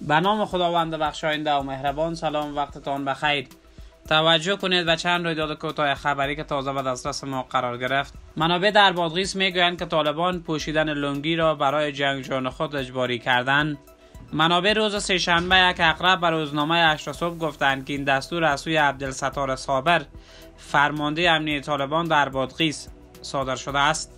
به نام خداوند بخشاینده و مهربان سلام وقتتان بخیر. توجه کنید به چند رویداد کوتاه خبری که تازه به دسترس ما قرار گرفت. منابع در بادغیس می‌گویند که طالبان پوشیدن لنگی را برای جنگجویان خود اجباری کردند. منابع روز سهشنبه یک اقرب به روزنامه اشرا صبح گفتند که این دستور از سوی عبدالستار صابر فرمانده امنیت طالبان در بادغیس صادر شده است.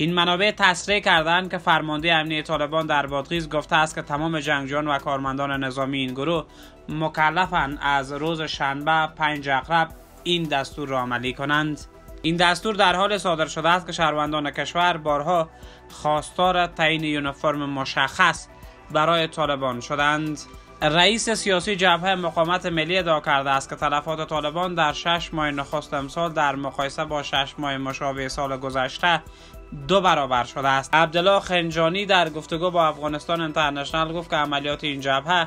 این منابع تصریح کردند که فرمانده امنیت طالبان در بادغیس گفته است که تمام جنگجویان و کارمندان نظامی این گروه مکلفند از روز شنبه پنج اقرب این دستور را عملی کنند. این دستور در حال صادر شده است که شهروندان کشور بارها خواستار تعیین یونیفرم مشخص برای طالبان شدند. رئیس سیاسی جبهه مقاومت ملی ادعا کرده است که تلفات طالبان در شش ماه نخست امسال در مقایسه با شش ماه مشابه سال گذشته دو برابر شده است. عبدالله خنجانی در گفتگو با افغانستان اینترنشنال گفت که عملیات این جبهه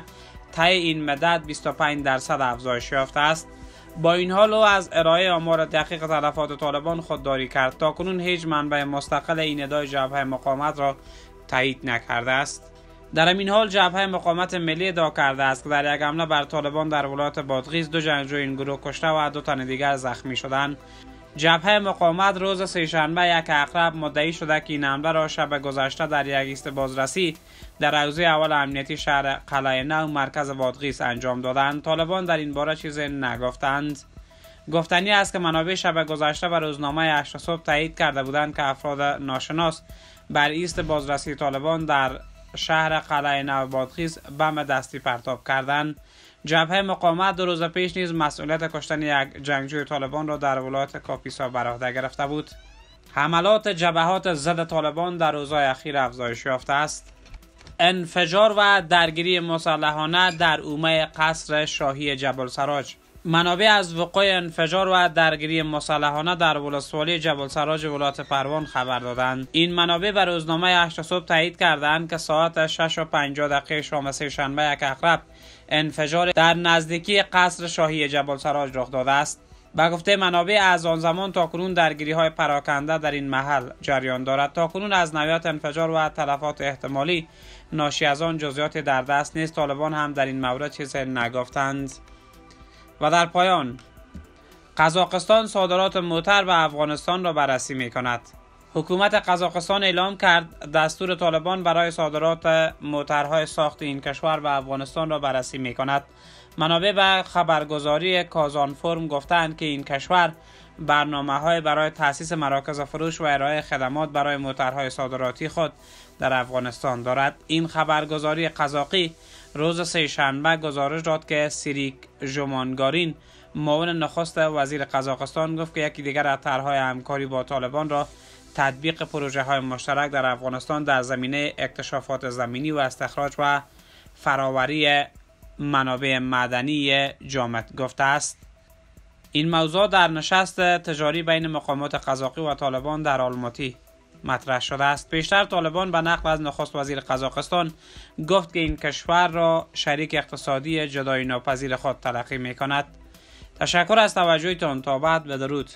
طی این مدت 25 درصد افزایش یافته است. با این حال او از ارائه آمار دقیق تلفات طالبان خودداری کرد تا کنون هیچ منبع مستقل این ادعای جبهه مقاومت را تایید نکرده است. در این حال جبهه مقاومت ملی ادعا کرده است که در یک حمله بر طالبان در ولایت بادغیس دو جنگجوی این گروه کشته و دو تن دیگر زخمی شدند. جبهه مقاومت روز سهشنبه یک اقرب مدعی شده که این حمله را شب گذشته در یک ایست بازرسی در حوزه اول امنیتی شهر قلعه نو مرکز بادغیس انجام دادند. طالبان در این باره چیزی نگفتند. گفتنی است که منابع شب گذشته و روزنامه اشرا صبح تایید کرده بودند که افراد ناشناس بر ایست بازرسی طالبان در شهر قلعه نو بادغیس بم دستی پرتاب کردند. جبهه مقاومت دو روز پیش نیز مسئولیت کشتن یک جنگجوی طالبان را در ولایت کاپیسا بر عهده گرفته بود. حملات جبهات ضد طالبان در روزهای اخیر افزایش یافته است. انفجار و درگیری مسلحانه در اومه قصر شاهی جبل سراج منابع از وقوع انفجار و درگیری مسلحانه در ولسوالی جبل سراج ولایت پروان خبر دادند. این منابع به روزنامه هشت صبح تایید کردند که ساعت 6 و 50 دقیقه شام سهشنبه یک اقرب انفجار در نزدیکی قصر شاهی جبل سراج رخ داده است به گفته منابع از آن زمان تا کنون درگیری های پراکنده در این محل جریان دارد. تا کنون از نویات انفجار و تلفات احتمالی ناشی از آن جزئیات در دست نیست. طالبان هم در این مورد چیزی نگفتند. و در پایان قزاقستان صادرات موتر به افغانستان را بررسی می کند حکومت قزاقستان اعلام کرد دستور طالبان برای صادرات موترهای ساخت این کشور به افغانستان را بررسی می کند منابع به خبرگزاری کازان فرم گفتند که این کشور برنامه های برای تاسیس مراکز فروش و ارائه خدمات برای موترهای صادراتی خود در افغانستان دارد. این خبرگزاری قزاقی روز سهشنبه گزارش داد که سیریک جومانگارین معاون نخست وزیر قزاقستان گفت که یکی دیگر از طرحهای همکاری با طالبان را تطبیق پروژه های مشترک در افغانستان در زمینه اکتشافات زمینی و استخراج و فراوری منابع مدنی جامد گفته است. این موضوع در نشست تجاری بین مقامات قزاقی و طالبان در آلماتی مطرح شده است. پیشتر طالبان به نقل از نخست وزیر قزاقستان گفت که این کشور را شریک اقتصادی جدای ناپذیر خود تلقی می کند تشکر از توجهتان. تا بعد بدرود.